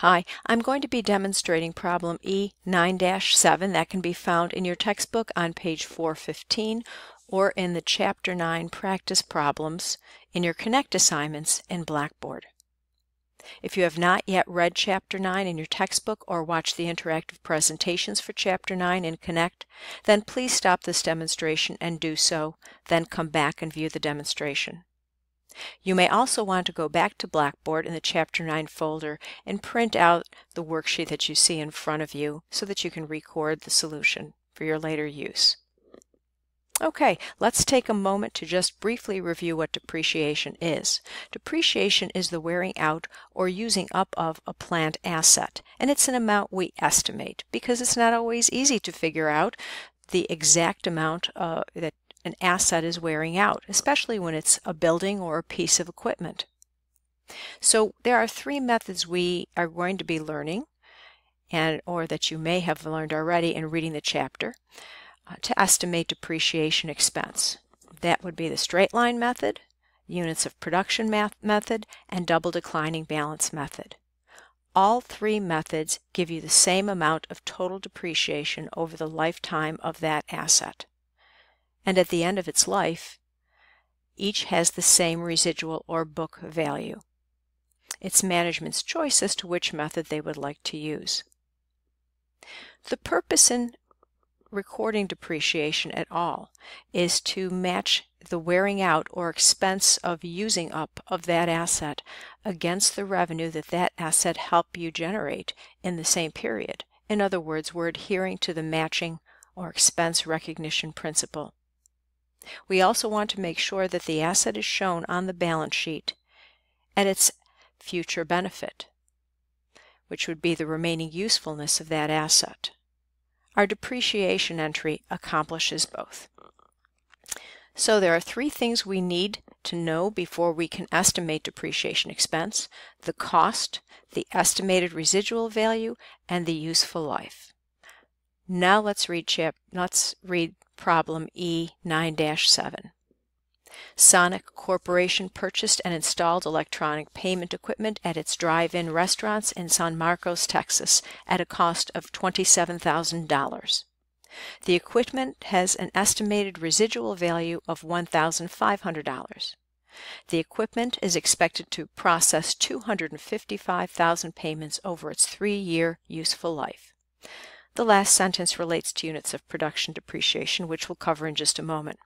Hi, I'm going to be demonstrating problem E9-7 that can be found in your textbook on page 415 or in the Chapter 9 practice problems in your Connect assignments in Blackboard. If you have not yet read Chapter 9 in your textbook or watched the interactive presentations for Chapter 9 in Connect, then please stop this demonstration and do so, then come back and view the demonstration. You may also want to go back to Blackboard in the Chapter 9 folder and print out the worksheet that you see in front of you so that you can record the solution for your later use. Okay, let's take a moment to just briefly review what depreciation is. Depreciation is the wearing out or using up of a plant asset, and it's an amount we estimate because it's not always easy to figure out the exact amount uh, that an asset is wearing out, especially when it's a building or a piece of equipment. So there are three methods we are going to be learning, and or that you may have learned already in reading the chapter, uh, to estimate depreciation expense. That would be the straight line method, units of production method, and double declining balance method. All three methods give you the same amount of total depreciation over the lifetime of that asset and at the end of its life, each has the same residual or book value. It's management's choice as to which method they would like to use. The purpose in recording depreciation at all is to match the wearing out or expense of using up of that asset against the revenue that that asset helped you generate in the same period. In other words, we're adhering to the matching or expense recognition principle. We also want to make sure that the asset is shown on the balance sheet at its future benefit, which would be the remaining usefulness of that asset. Our depreciation entry accomplishes both. So there are three things we need to know before we can estimate depreciation expense, the cost, the estimated residual value, and the useful life. Now let's read, chap let's read problem E9-7. Sonic Corporation purchased and installed electronic payment equipment at its drive-in restaurants in San Marcos, Texas at a cost of $27,000. The equipment has an estimated residual value of $1,500. The equipment is expected to process 255,000 payments over its three-year useful life. The last sentence relates to units of production depreciation, which we'll cover in just a moment.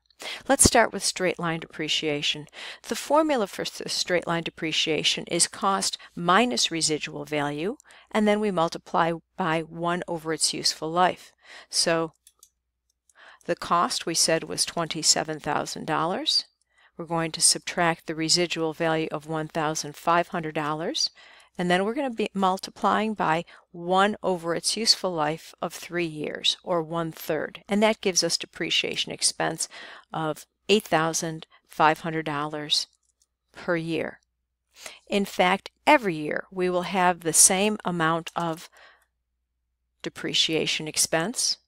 Let's start with straight line depreciation. The formula for straight line depreciation is cost minus residual value, and then we multiply by 1 over its useful life. So the cost we said was $27,000. We're going to subtract the residual value of $1,500 and then we're going to be multiplying by 1 over its useful life of 3 years, or one-third. And that gives us depreciation expense of $8,500 per year. In fact, every year we will have the same amount of depreciation expense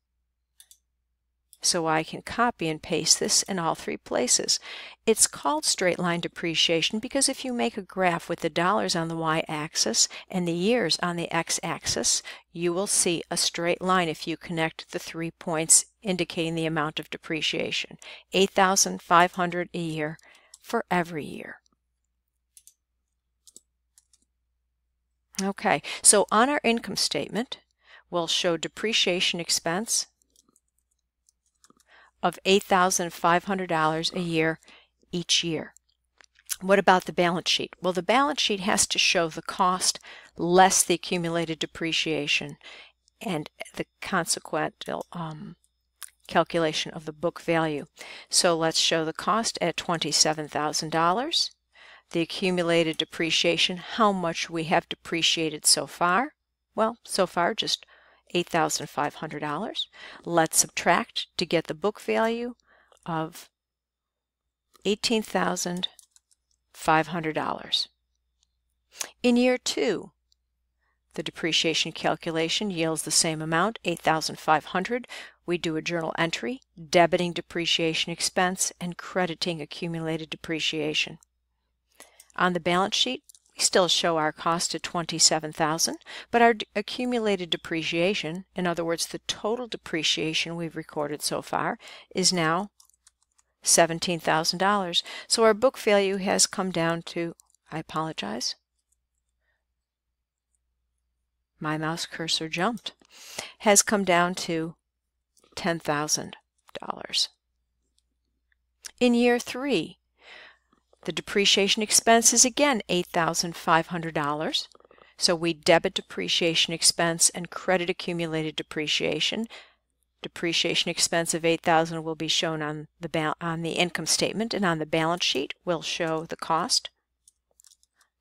so I can copy and paste this in all three places. It's called straight line depreciation because if you make a graph with the dollars on the y-axis and the years on the x-axis, you will see a straight line if you connect the three points indicating the amount of depreciation. 8,500 a year for every year. Okay, so on our income statement, we'll show depreciation expense of $8,500 a year each year. What about the balance sheet? Well, the balance sheet has to show the cost less the accumulated depreciation and the consequent um, calculation of the book value. So let's show the cost at $27,000, the accumulated depreciation, how much we have depreciated so far. Well, so far just $8,500. Let's subtract to get the book value of $18,500. In year two, the depreciation calculation yields the same amount, 8,500. We do a journal entry, debiting depreciation expense and crediting accumulated depreciation. On the balance sheet, we still show our cost at 27,000, but our accumulated depreciation, in other words, the total depreciation we've recorded so far, is now $17,000. So our book value has come down to, I apologize, my mouse cursor jumped, has come down to $10,000. In year three, the depreciation expense is again $8,500. So we debit depreciation expense and credit accumulated depreciation. Depreciation expense of 8000 will be shown on the on the income statement and on the balance sheet will show the cost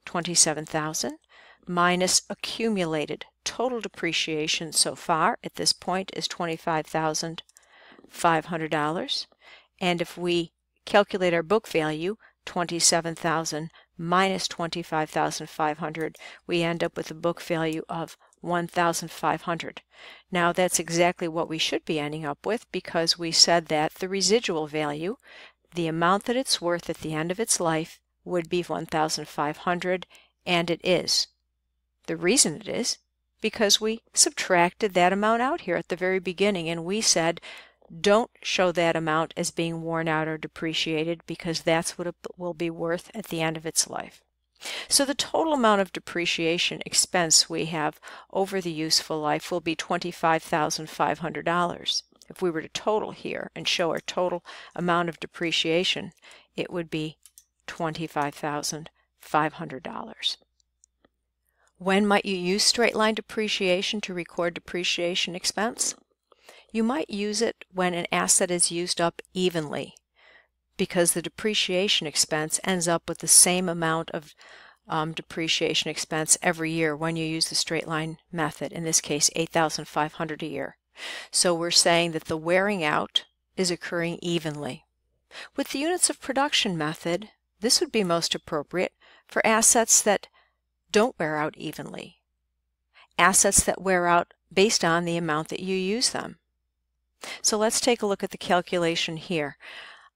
27,000 minus accumulated total depreciation so far at this point is $25,500 and if we calculate our book value 27,000 minus 25,500 we end up with a book value of 1,500. Now that's exactly what we should be ending up with because we said that the residual value, the amount that it's worth at the end of its life, would be 1,500 and it is. The reason it is because we subtracted that amount out here at the very beginning and we said don't show that amount as being worn out or depreciated because that's what it will be worth at the end of its life. So the total amount of depreciation expense we have over the useful life will be $25,500. If we were to total here and show our total amount of depreciation, it would be $25,500. When might you use straight line depreciation to record depreciation expense? You might use it when an asset is used up evenly because the depreciation expense ends up with the same amount of um, depreciation expense every year when you use the straight line method, in this case 8,500 a year. So we're saying that the wearing out is occurring evenly. With the units of production method, this would be most appropriate for assets that don't wear out evenly, assets that wear out based on the amount that you use them. So let's take a look at the calculation here.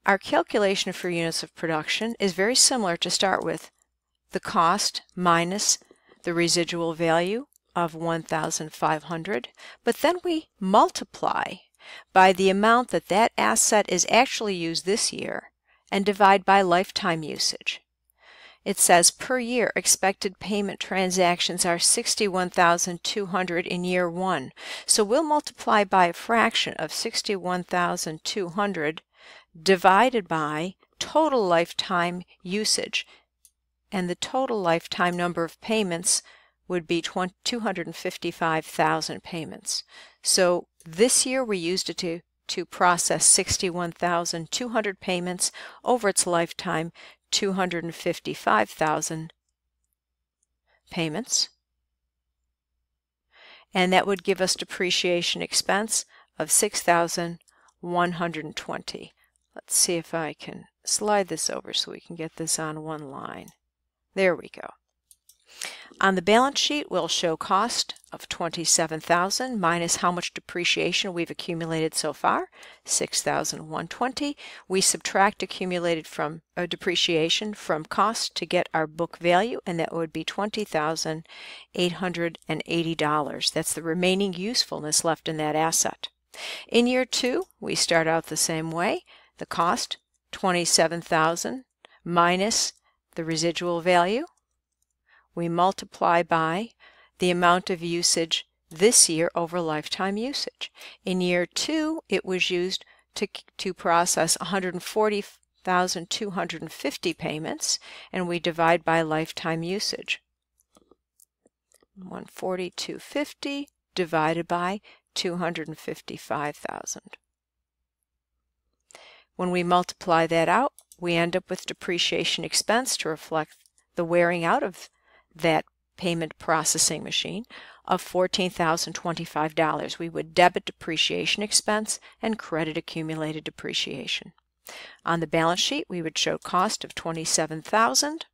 Our calculation for units of production is very similar to start with the cost minus the residual value of 1,500, but then we multiply by the amount that that asset is actually used this year and divide by lifetime usage it says per year expected payment transactions are 61,200 in year one. So we'll multiply by a fraction of 61,200 divided by total lifetime usage. And the total lifetime number of payments would be 255,000 payments. So this year we used it to to process 61,200 payments over its lifetime 255,000 payments. And that would give us depreciation expense of 6,120. Let's see if I can slide this over so we can get this on one line. There we go. On the balance sheet, we'll show cost of 27,000 minus how much depreciation we've accumulated so far, 6,120. We subtract accumulated from uh, depreciation from cost to get our book value, and that would be $20,880. That's the remaining usefulness left in that asset. In year two, we start out the same way. The cost, 27,000 minus the residual value, we multiply by the amount of usage this year over lifetime usage. In year two, it was used to, to process 140,250 payments, and we divide by lifetime usage. 140,250 divided by 255,000. When we multiply that out, we end up with depreciation expense to reflect the wearing out of that payment processing machine of $14,025. We would debit depreciation expense and credit accumulated depreciation. On the balance sheet, we would show cost of 27,000,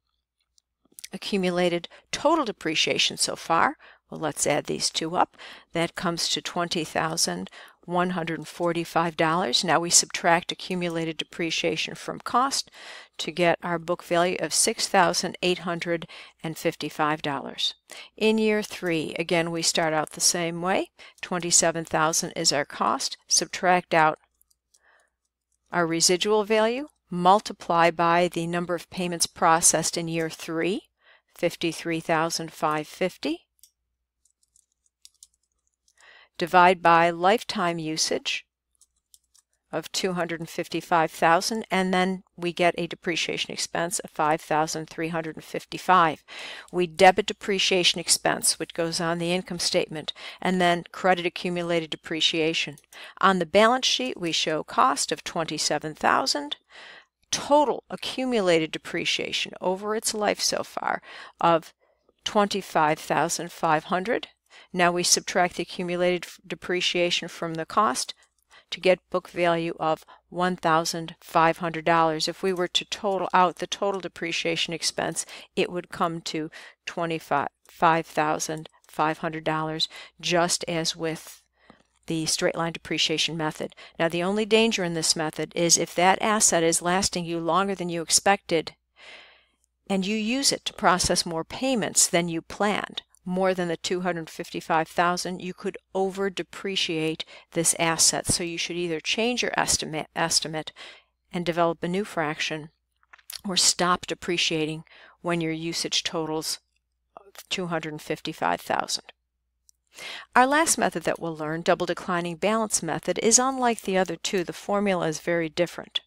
accumulated total depreciation so far. Well, let's add these two up. That comes to 20,120 $145. Now we subtract accumulated depreciation from cost to get our book value of $6,855. In year three, again, we start out the same way. 27,000 is our cost. Subtract out our residual value, multiply by the number of payments processed in year three, 53,550 divide by lifetime usage of 255,000 and then we get a depreciation expense of 5,355. We debit depreciation expense which goes on the income statement and then credit accumulated depreciation. On the balance sheet we show cost of 27,000 total accumulated depreciation over its life so far of 25,500 now we subtract the accumulated depreciation from the cost to get book value of $1,500. If we were to total out the total depreciation expense, it would come to $25,500, just as with the straight line depreciation method. Now the only danger in this method is if that asset is lasting you longer than you expected and you use it to process more payments than you planned more than the 255,000, you could over depreciate this asset. So you should either change your estimate, estimate and develop a new fraction or stop depreciating when your usage totals 255,000. Our last method that we'll learn, double declining balance method, is unlike the other two. The formula is very different.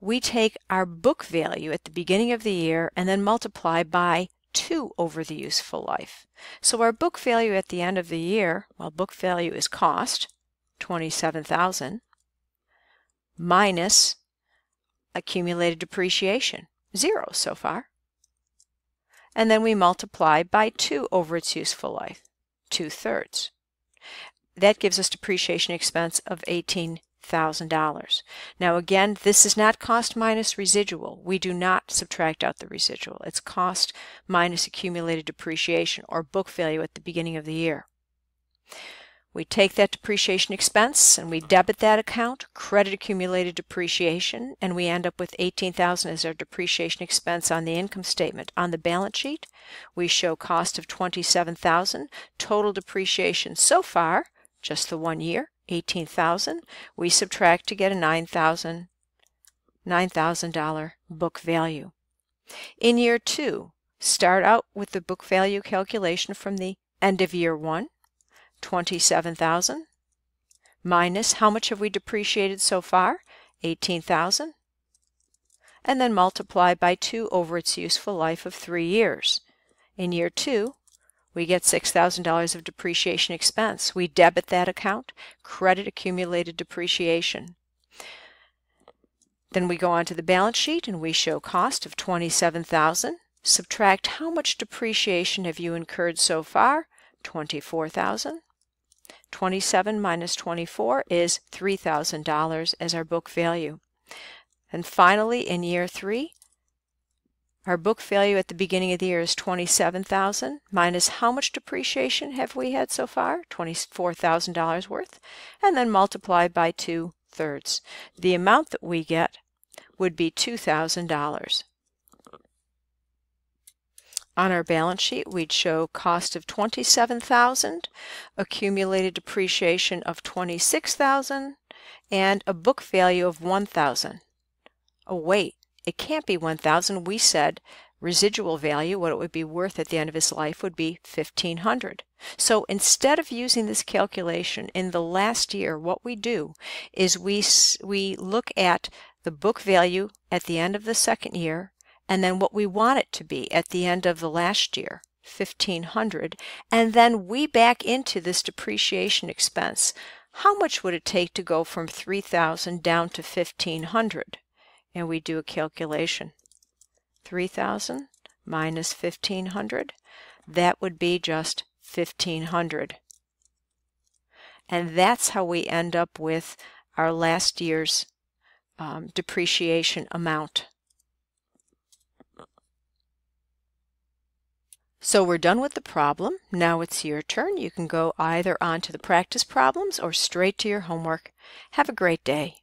We take our book value at the beginning of the year and then multiply by 2 over the useful life. So our book value at the end of the year, well, book value is cost, 27,000, minus accumulated depreciation, zero so far. And then we multiply by 2 over its useful life, 2 thirds. That gives us depreciation expense of 18 $1,000. Now again, this is not cost minus residual. We do not subtract out the residual. It's cost minus accumulated depreciation or book value at the beginning of the year. We take that depreciation expense and we debit that account, credit accumulated depreciation, and we end up with 18,000 as our depreciation expense on the income statement. On the balance sheet, we show cost of 27,000, total depreciation so far, just the one year, 18,000. We subtract to get a 9,000 $9,000 book value. In year two, start out with the book value calculation from the end of year one, 27,000 minus how much have we depreciated so far? 18,000 and then multiply by 2 over its useful life of 3 years. In year 2, we get $6,000 of depreciation expense. We debit that account, credit accumulated depreciation. Then we go on to the balance sheet and we show cost of 27,000. Subtract how much depreciation have you incurred so far? 24,000. 27 minus 24 is $3,000 as our book value. And finally, in year three, our book value at the beginning of the year is 27,000 minus how much depreciation have we had so far? $24,000 worth. And then multiplied by two thirds. The amount that we get would be $2,000. On our balance sheet, we'd show cost of 27,000, accumulated depreciation of 26,000, and a book value of 1,000. Oh wait, it can't be 1,000. We said residual value, what it would be worth at the end of his life, would be 1,500. So instead of using this calculation in the last year, what we do is we, we look at the book value at the end of the second year and then what we want it to be at the end of the last year. 1500 and then we back into this depreciation expense how much would it take to go from 3000 down to 1500 and we do a calculation. 3,000 minus 1,500, that would be just 1,500. And that's how we end up with our last year's um, depreciation amount. So we're done with the problem. Now it's your turn. You can go either on to the practice problems or straight to your homework. Have a great day.